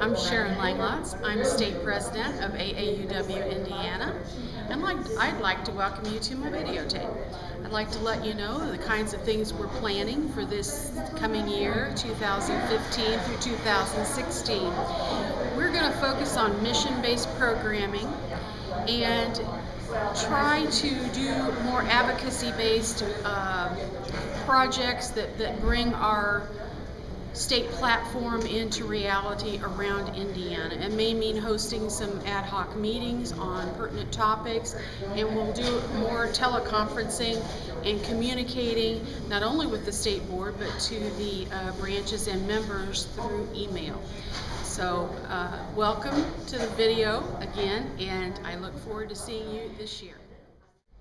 I'm Sharon Langlotz. I'm state president of AAUW Indiana. And I'd like to welcome you to my videotape. I'd like to let you know the kinds of things we're planning for this coming year, 2015 through 2016. We're going to focus on mission-based programming and try to do more advocacy-based uh, projects that, that bring our state platform into reality around Indiana. It may mean hosting some ad hoc meetings on pertinent topics, and we'll do more teleconferencing and communicating not only with the state board but to the uh, branches and members through email. So, uh, welcome to the video again, and I look forward to seeing you this year.